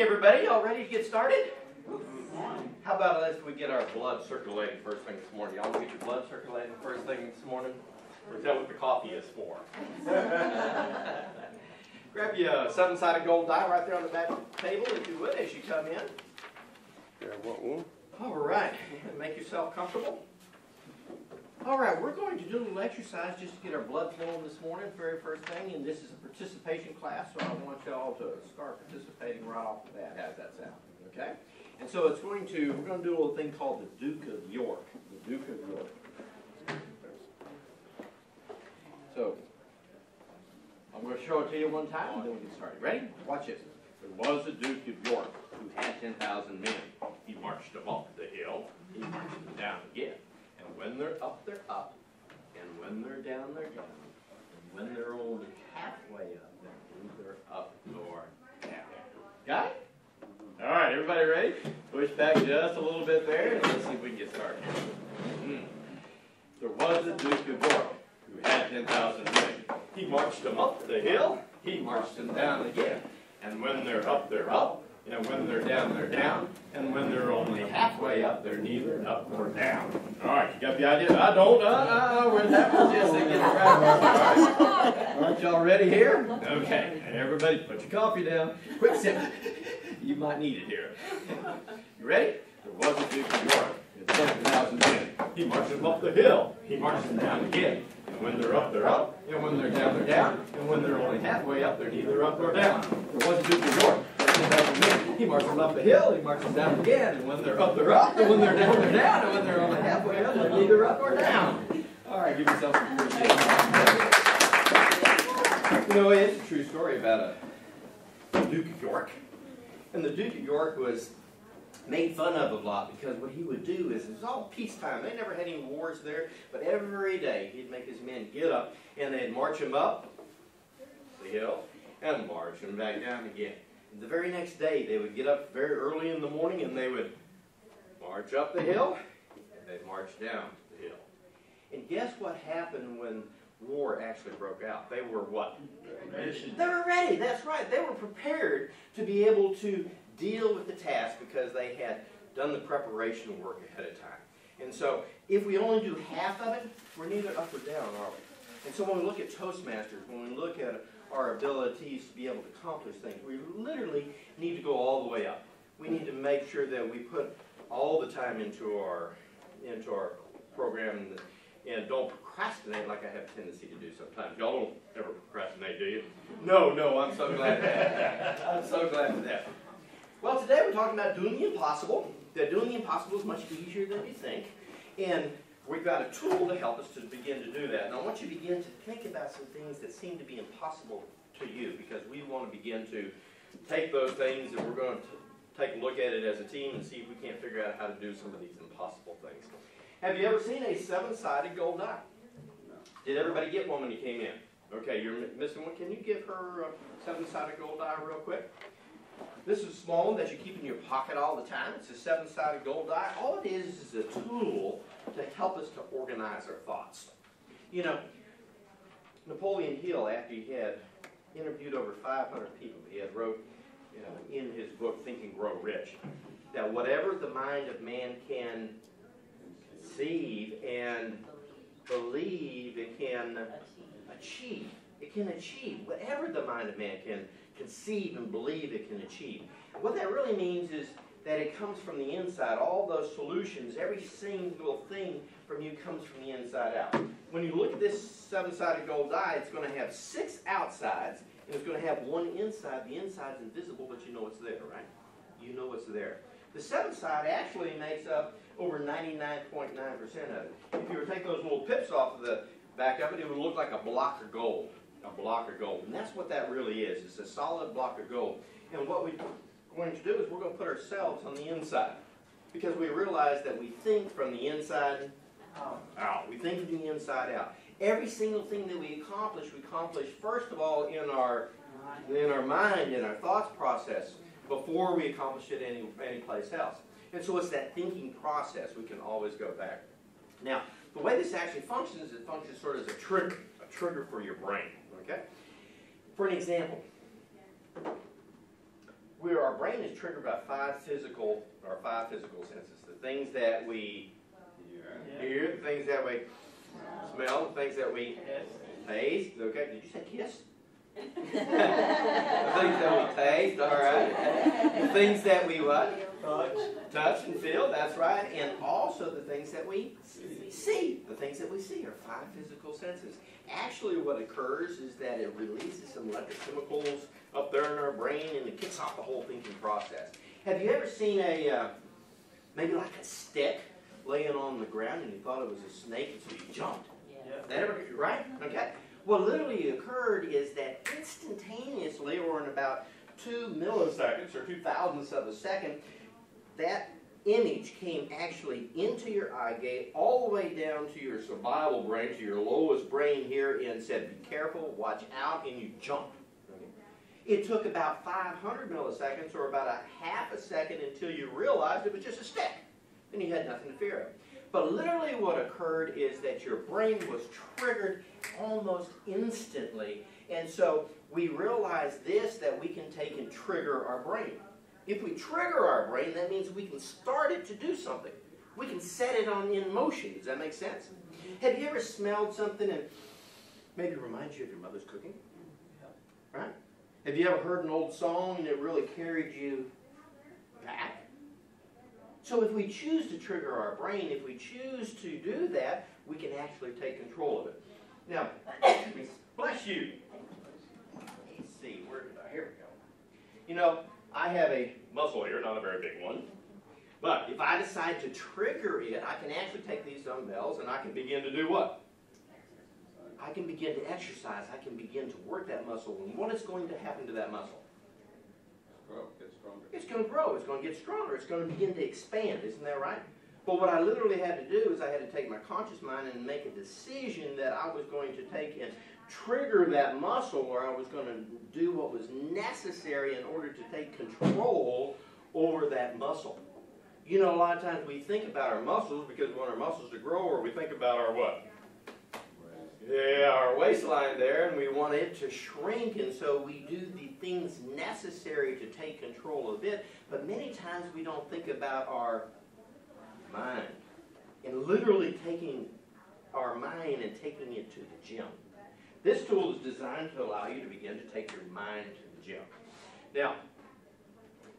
morning, everybody. Y'all ready to get started? How about let's we get our blood circulating first thing this morning? Y'all get your blood circulating first thing this morning? Or is that what the coffee is for? Grab your seven-sided gold die right there on the back table, if you would, as you come in. Yeah, what one? All right, make yourself comfortable. All right, we're going to do a little exercise just to get our blood flowing this morning, very first thing, and this is a participation class, so I want y'all to start participating right off the bat. How's that sound? Okay? And so it's going to, we're going to do a little thing called the Duke of York. The Duke of York. So, I'm going to show it to you one time, and then we get started. Ready? Watch this. There was a Duke of York who had 10,000 men. He marched them up the hill, he marched them down again. And when they're up, they're up. And when they're down, they're down. And when they're only halfway up, they're up down. Got it? All right, everybody ready? Push back just a little bit there, and let's see if we can get started. Hmm. There was a Duke of York who had 10,000 men. He marched them up the hill, he marched them down again. And when they're up, they're up. And when they're down, they're down. And when they're only halfway up, they're neither up nor down. All right, you got the idea? I don't. Uh, uh, we're having just thinking right. Aren't y'all ready here? Okay, and everybody put your coffee down. Quick sip. You might need it here. You ready? There was a Duke of York. It's 7,000 men. He marched them up the hill. He marched them down again. And when they're up, they're up. And when they're down, they're down. And when they're only halfway up, they're neither up nor down. There was a Duke of York. 7,000 men. He marched them up the hill. He marched them down again. And when they're up, they're up. And when they're down, they're down. And when they're only halfway up, they're either up or down. All right, give yourself some appreciation. You know, it's a true story about a Duke of York. And the Duke of York was made fun of a lot because what he would do is it was all peacetime. They never had any wars there, but every day he'd make his men get up and they'd march him up the hill and march him back down again. The very next day they would get up very early in the morning and they would march up the hill and they'd march down the hill. And guess what happened when war actually broke out? They were what? Ready. They were ready, that's right. They were prepared to be able to deal with the task because they had done the preparation work ahead of time. And so, if we only do half of it, we're neither up or down, are we? And so, when we look at Toastmasters, when we look at our abilities to be able to accomplish things, we literally need to go all the way up. We need to make sure that we put all the time into our into our program and, and don't procrastinate like I have a tendency to do sometimes. Y'all don't ever procrastinate, do you? No, no, I'm so glad that. I'm so glad for that. Well, today we're talking about doing the impossible. That doing the impossible is much easier than you think. And we've got a tool to help us to begin to do that. And I want you to begin to think about some things that seem to be impossible to you because we want to begin to take those things and we're going to take a look at it as a team and see if we can't figure out how to do some of these impossible things. Have you ever seen a seven-sided gold die? Did everybody get one when you came in? Okay, you're missing one. Can you give her a seven-sided gold die real quick? This is a small one that you keep in your pocket all the time. It's a seven-sided gold die. All it is is a tool to help us to organize our thoughts. You know, Napoleon Hill, after he had interviewed over 500 people, he had wrote you know, in his book, Think and Grow Rich, that whatever the mind of man can conceive and believe, it can achieve. It can achieve whatever the mind of man can conceive and believe it can achieve. What that really means is that it comes from the inside. All those solutions, every single thing from you comes from the inside out. When you look at this seven-sided gold die, it's going to have six outsides, and it's going to have one inside. The inside's invisible, but you know it's there, right? You know it's there. The seventh side actually makes up over 99.9% of it. If you were to take those little pips off of the back of it, it would look like a block of gold. A block of gold. And that's what that really is. It's a solid block of gold. And what we're going to do is we're going to put ourselves on the inside. Because we realize that we think from the inside um, out. We think from the inside out. Every single thing that we accomplish, we accomplish first of all in our in our mind, in our thoughts process, before we accomplish it any any place else. And so it's that thinking process. We can always go back. Now, the way this actually functions, is it functions sort of as a trigger, a trigger for your brain. Okay. For an example, our brain is triggered by five physical, or five physical senses. The things that we hear, the things that we smell, the things that we taste. Okay, did you say kiss? the things that we taste, all right. The things that we what? Touch touch and feel, that's right. And also the things that we see. The things that we see are five physical senses. Actually, what occurs is that it releases some electrochemicals up there in our brain and it kicks off the whole thinking process. Have you ever seen a, uh, maybe like a stick laying on the ground and you thought it was a snake and so you jumped? Yeah. That ever, right? Okay. What literally occurred is that instantaneously, or in about two milliseconds or two thousandths of a second, that image came actually into your eye gate, all the way down to your survival brain, to your lowest brain here, and said, "Be careful, watch out," and you jumped. It took about 500 milliseconds, or about a half a second, until you realized it was just a stick, and you had nothing to fear of. But literally what occurred is that your brain was triggered almost instantly. And so we realized this, that we can take and trigger our brain. If we trigger our brain, that means we can start it to do something. We can set it on in motion. Does that make sense? Have you ever smelled something and maybe reminds you of your mother's cooking? Right? Have you ever heard an old song and it really carried you back? So if we choose to trigger our brain, if we choose to do that, we can actually take control of it. Now, bless you. Let's see, where did I, here we go. You know, I have a muscle here, not a very big one. But if I decide to trigger it, I can actually take these dumbbells and I can begin to do what? I can begin to exercise. I can begin to work that muscle. And what is going to happen to that muscle? Grow, get stronger. It's going to grow. It's going to get stronger. It's going to begin to expand. Isn't that right? But what I literally had to do is I had to take my conscious mind and make a decision that I was going to take and trigger that muscle or I was going to do what was necessary in order to take control over that muscle. You know, a lot of times we think about our muscles because we want our muscles to grow or we think about our what? Yeah, our waistline there, and we want it to shrink, and so we do the things necessary to take control of it. But many times we don't think about our mind and literally taking our mind and taking it to the gym. This tool is designed to allow you to begin to take your mind to the gym. Now,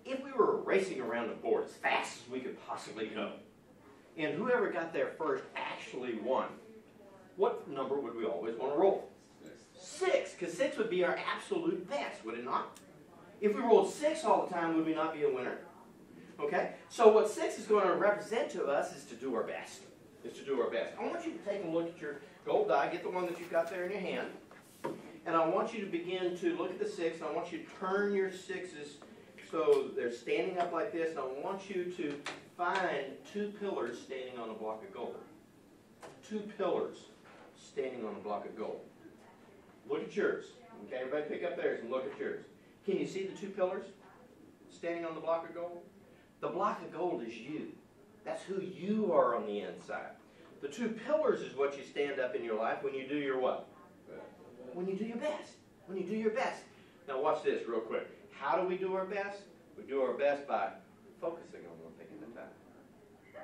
if we were racing around the board as fast as we could possibly go, and whoever got there first actually won, what number would we always want to roll? Six, because six would be our absolute best, would it not? If we rolled six all the time, would we not be a winner? Okay? So what six is going to represent to us is to do our best. Is to do our best. I want you to take a look at your gold die. Get the one that you've got there in your hand. And I want you to begin to look at the six. And I want you to turn your sixes so they're standing up like this. And I want you to find two pillars standing on a block of gold. Two pillars standing on a block of gold. Look at yours. Okay, everybody pick up theirs and look at yours. Can you see the two pillars standing on the block of gold? The block of gold is you. That's who you are on the inside. The two pillars is what you stand up in your life when you do your what? When you do your best. When you do your best. Now watch this real quick. How do we do our best? We do our best by focusing on one thing at a time.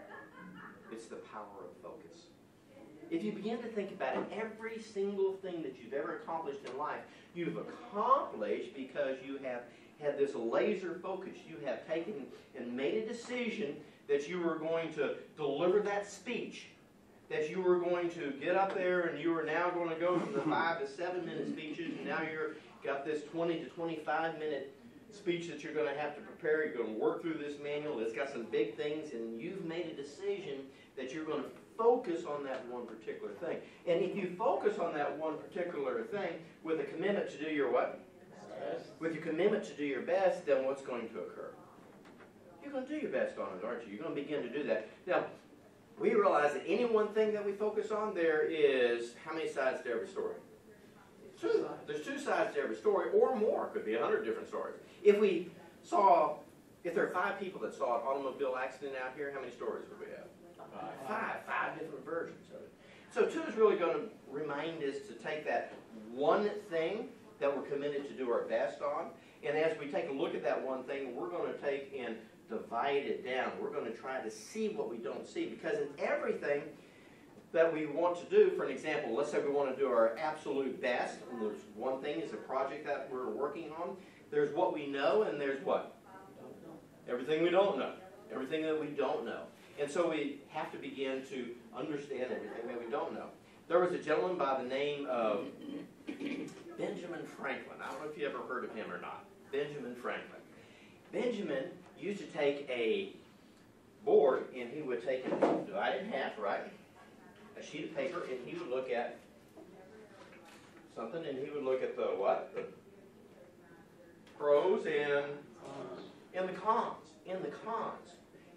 It's the power of focus. If you begin to think about it, every single thing that you've ever accomplished in life, you've accomplished because you have had this laser focus. You have taken and made a decision that you were going to deliver that speech, that you were going to get up there and you were now going to go from the five to seven minute speeches, and now you're got this 20 to 25 minute speech that you're going to have to prepare. You're going to work through this manual. It's got some big things, and you've made a decision that you're going to focus on that one particular thing. And if you focus on that one particular thing with a commitment to do your what? With your commitment to do your best, then what's going to occur? You're going to do your best on it, aren't you? You're going to begin to do that. Now, we realize that any one thing that we focus on, there is how many sides to every story? Two. There's two sides to every story, or more. Could be a hundred different stories. If we saw, if there are five people that saw an automobile accident out here, how many stories would we have? Five, five different versions of it. So two is really going to remind us to take that one thing that we're committed to do our best on, And as we take a look at that one thing, we're gonna take and divide it down. We're gonna try to see what we don't see, because in everything that we want to do, for an example, let's say we wanna do our absolute best, and there's one thing is a project that we're working on, there's what we know, and there's what? Everything we don't know, everything that we don't know. And so we have to begin to understand everything that we don't know. There was a gentleman by the name of Benjamin Franklin. I don't know if you ever heard of him or not. Benjamin Franklin. Benjamin used to take a board and he would take it, divide it in half, right? A sheet of paper, and he would look at something, and he would look at the what? The pros and and the cons, in the cons.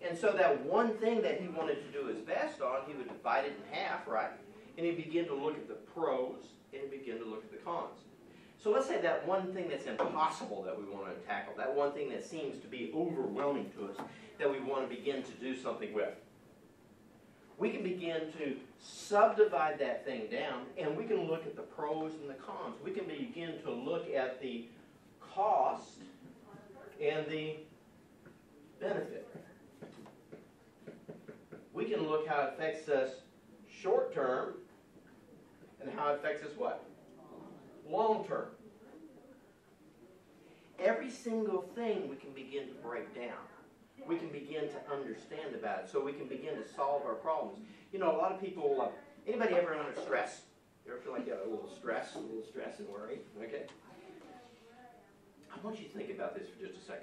And so that one thing that he wanted to do his best on, he would divide it in half, right? And he'd begin to look at the pros and begin to look at the cons. So let's say that one thing that's impossible that we want to tackle, that one thing that seems to be overwhelming to us, that we want to begin to do something with. We can begin to subdivide that thing down and we can look at the pros and the cons. We can begin to look at the cost and the benefit. We can look how it affects us short term and how it affects us what? Long term. Every single thing we can begin to break down. We can begin to understand about it so we can begin to solve our problems. You know, a lot of people, uh, anybody ever under stress? You ever feel like you have a little stress, a little stress and worry? Okay? I want you to think about this for just a second.